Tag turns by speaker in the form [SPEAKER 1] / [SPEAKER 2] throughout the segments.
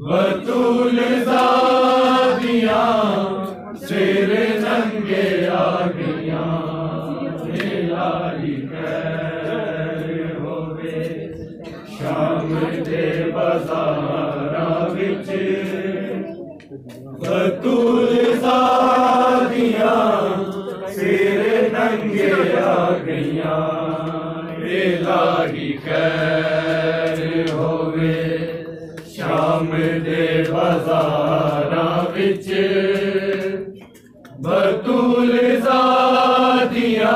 [SPEAKER 1] بطول زادیاں شیر ننگے آگیاں الہی خیر ہوے شام دے بازاراں وچ بطول زادیاں شیر ننگے آگیاں الہی خیر شام دے بازاراں وچ بطول زادیاں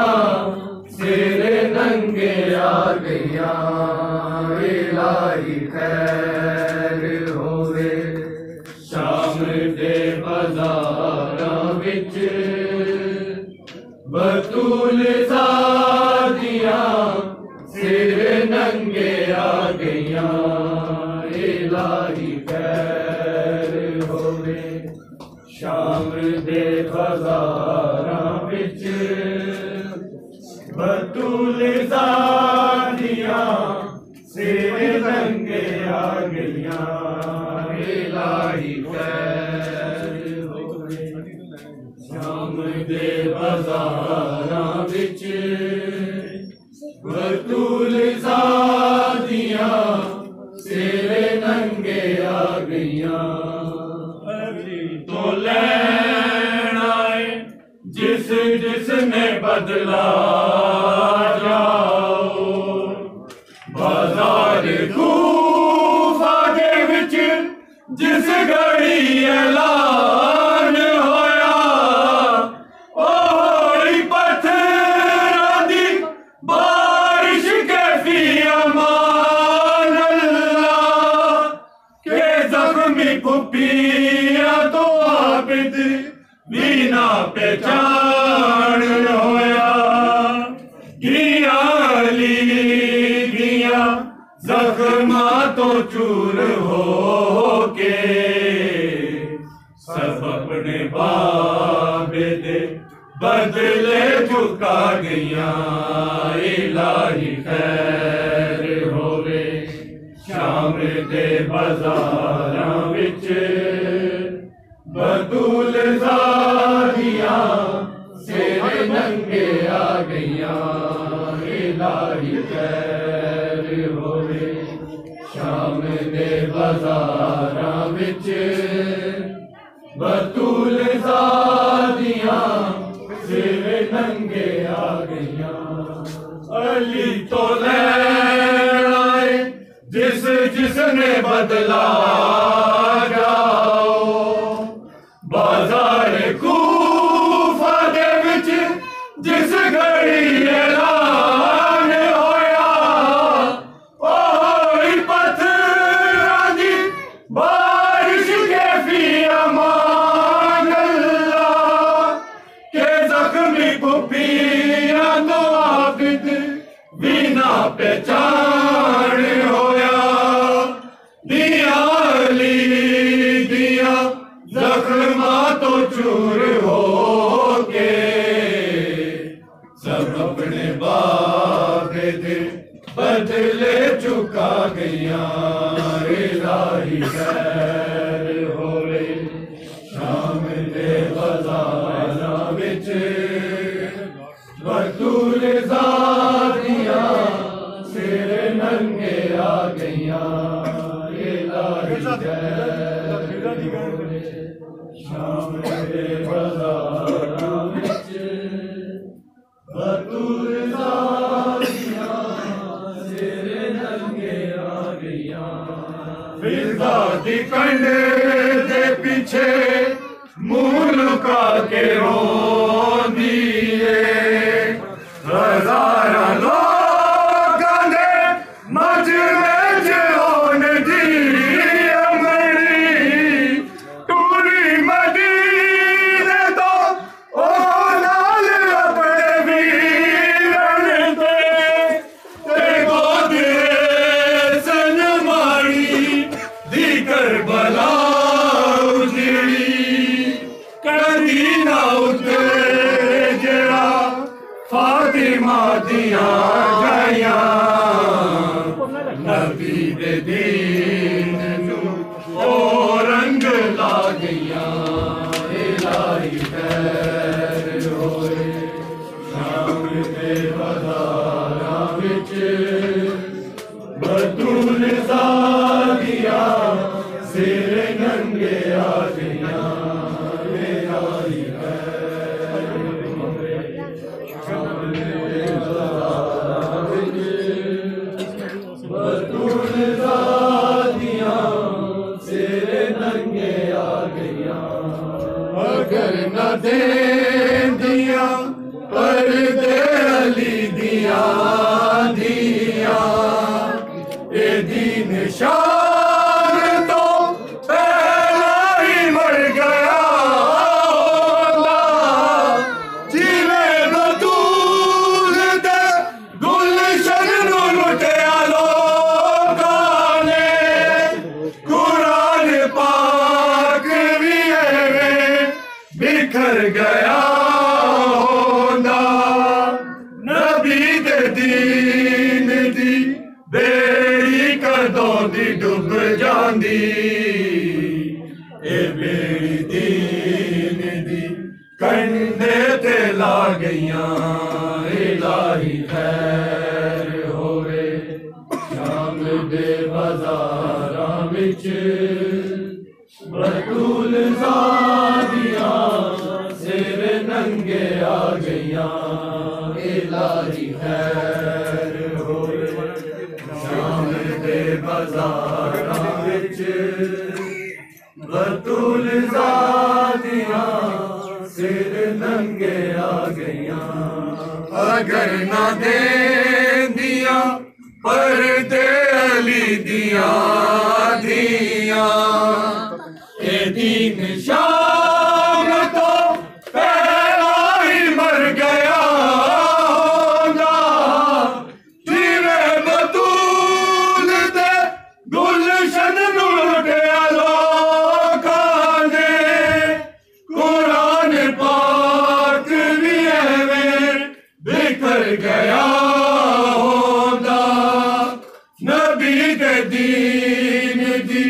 [SPEAKER 1] سر ننگے آ الہی خیر ہوے شام دے بازاراں وچ بطول زادیاں سر ننگے آ گئیاں الہی خیر دے بازاراں وچ بطول زادیاں سر ننگے آ گئیاں الہی خیر ہوے شام دے بازاراں بازار کوفہ دے وچ جس گھڑی اعلان ہویا، اوہی پتھراں دی بارش کے فی امان اللہ، کہ زخمی پھپیاں تو عابد بینا پہچان ہویا۔ گیا علی گیا زخماں تو چور ہو کے سب اپنے باب دے بدلے چکا گیا الہی خیر ہوئے، شام دے بازاراں الہی خیر شام دے بازاراں وچ بطول زادیاں سر ننگے آ گئیاں علی تو لین آئے جس جس نے بدلا بنا پہچان ہویا دیا علی دیا زخماں تو چور ہو کے سب اپنے باغ دے بدلے چکا گیا الہی خیر ہوے شام دے بازاراں وچ بطول زادیاں کنڈے دے پیچھے منہ لکا کے رو فاطمہ دیاں بکھر گیا ہونا نبی دے دین دی بیڑی کدوں دی ڈب جاندی۔ اے بیڑی دین دی کنڈے تے لا گئیاں۔ ننگے آ گئیاں الہی خیر ہوئے۔ شام دے بازاراں وچ بطول زادیاں، سر ننگے آ گئیاں اگر نہ دے دیا پر دے علی دیا دیا۔ اے دین شام کر گیا ہوتا نبی دین دی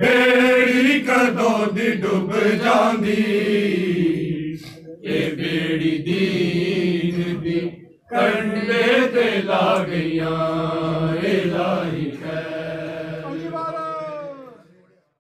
[SPEAKER 1] بیڑی کدو دی ڈب جاندی۔ اے بیڑی دین دی کنڈے تے لا گیا اے لائی